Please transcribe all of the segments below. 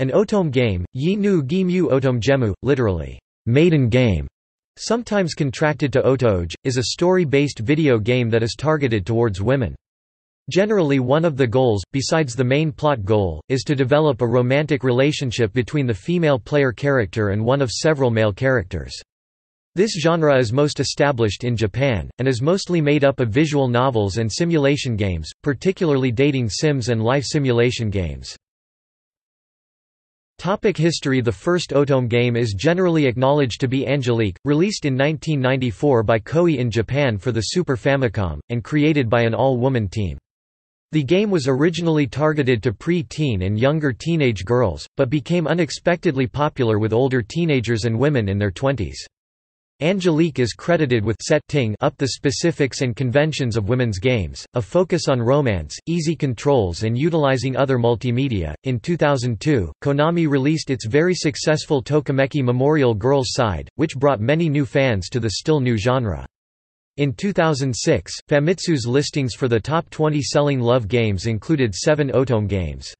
An otome game, yi nu otome gemu, literally, maiden game, sometimes contracted to otoge, is a story-based video game that is targeted towards women. Generally one of the goals, besides the main plot goal, is to develop a romantic relationship between the female player character and one of several male characters. This genre is most established in Japan, and is mostly made up of visual novels and simulation games, particularly dating sims and life simulation games. Topic history The first Otome game is generally acknowledged to be Angelique, released in 1994 by Koei in Japan for the Super Famicom, and created by an all-woman team. The game was originally targeted to pre-teen and younger teenage girls, but became unexpectedly popular with older teenagers and women in their twenties. Angelique is credited with setting up the specifics and conventions of women's games, a focus on romance, easy controls, and utilizing other multimedia. In 2002, Konami released its very successful Tokimeki Memorial Girls Side, which brought many new fans to the still new genre. In 2006, Famitsu's listings for the top 20 selling love games included seven Otome games.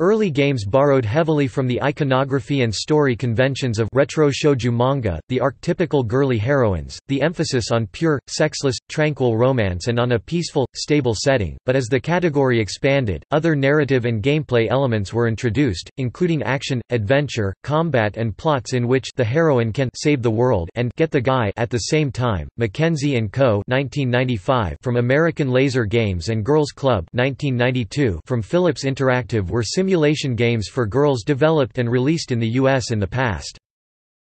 Early games borrowed heavily from the iconography and story conventions of retro shoujo manga, the archetypical girly heroines, the emphasis on pure, sexless, tranquil romance and on a peaceful, stable setting, but as the category expanded, other narrative and gameplay elements were introduced, including action, adventure, combat and plots in which the heroine can save the world and get the guy at the same time. McKenzie Co. 1995 from American Laser Games and Girls Club 1992 from Philips Interactive were simulation games for girls developed and released in the US in the past.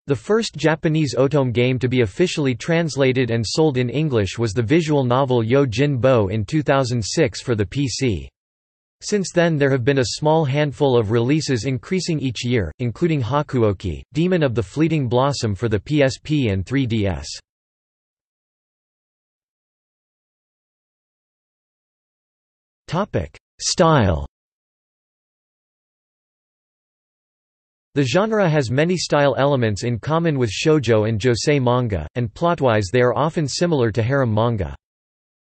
The first Japanese Otome game to be officially translated and sold in English was the visual novel Yo Jin Bo in 2006 for the PC. Since then there have been a small handful of releases increasing each year, including Hakuoki, Demon of the Fleeting Blossom for the PSP and 3DS. Style The genre has many style elements in common with shoujo and josei manga, and plotwise they are often similar to harem manga.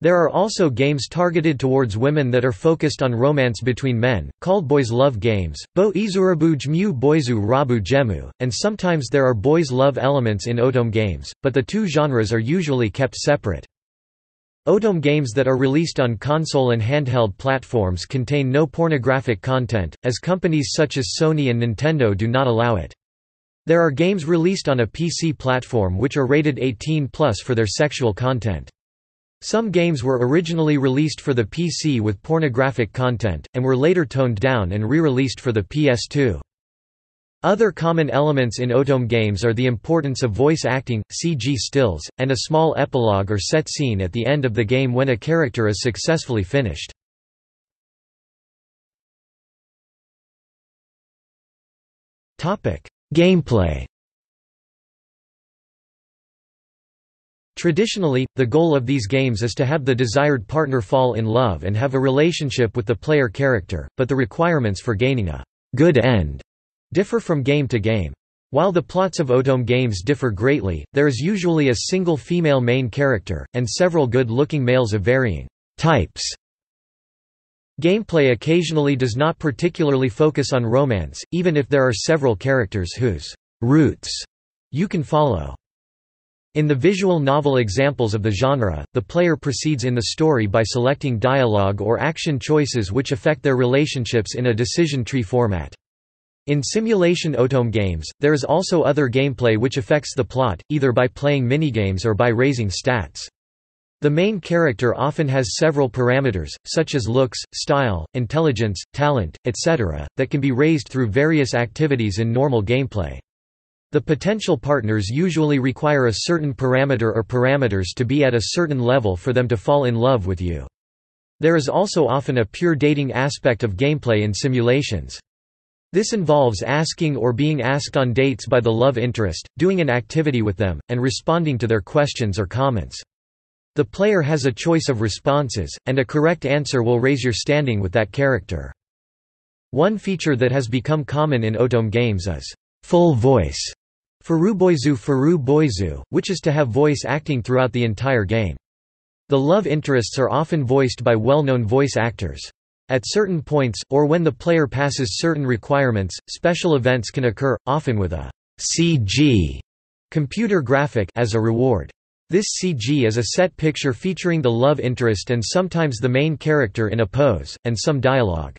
There are also games targeted towards women that are focused on romance between men, called boys' love games, bo izurabuj mu boizu rabu gemu, and sometimes there are boys' love elements in otome games, but the two genres are usually kept separate. Otome games that are released on console and handheld platforms contain no pornographic content, as companies such as Sony and Nintendo do not allow it. There are games released on a PC platform which are rated 18 plus for their sexual content. Some games were originally released for the PC with pornographic content, and were later toned down and re-released for the PS2. Other common elements in Otome games are the importance of voice acting, CG stills, and a small epilogue or set scene at the end of the game when a character is successfully finished. Gameplay Traditionally, the goal of these games is to have the desired partner fall in love and have a relationship with the player character, but the requirements for gaining a good end differ from game to game. While the plots of Otome games differ greatly, there is usually a single female main character, and several good-looking males of varying types. Gameplay occasionally does not particularly focus on romance, even if there are several characters whose roots you can follow. In the visual novel examples of the genre, the player proceeds in the story by selecting dialogue or action choices which affect their relationships in a decision tree format. In simulation otome games, there is also other gameplay which affects the plot, either by playing minigames or by raising stats. The main character often has several parameters, such as looks, style, intelligence, talent, etc., that can be raised through various activities in normal gameplay. The potential partners usually require a certain parameter or parameters to be at a certain level for them to fall in love with you. There is also often a pure dating aspect of gameplay in simulations. This involves asking or being asked on dates by the love interest, doing an activity with them, and responding to their questions or comments. The player has a choice of responses, and a correct answer will raise your standing with that character. One feature that has become common in Otome games is full voice, Furuboizu Furuboizu, which is to have voice acting throughout the entire game. The love interests are often voiced by well-known voice actors. At certain points, or when the player passes certain requirements, special events can occur, often with a CG computer graphic as a reward. This CG is a set picture featuring the love interest and sometimes the main character in a pose, and some dialogue.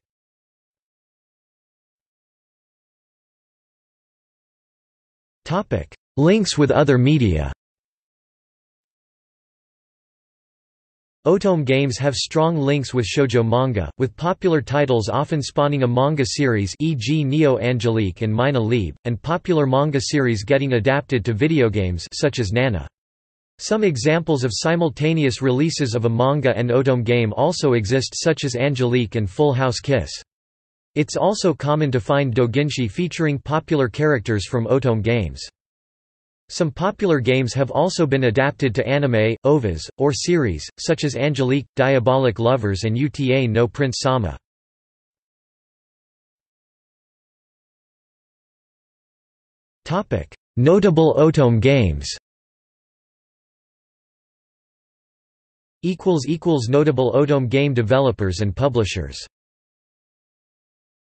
Links with other media Otome games have strong links with shoujo manga, with popular titles often spawning a manga series e.g. Neo Angelique and Meine Liebe, and popular manga series getting adapted to video games such as Nana. Some examples of simultaneous releases of a manga and otome game also exist such as Angelique and Full House Kiss. It's also common to find doujinshi featuring popular characters from otome games. Some popular games have also been adapted to anime, OVAs, or series, such as Angelique, Diabolik Lovers and Uta no Prince Sama. Notable Otome games Notable Otome game developers and publishers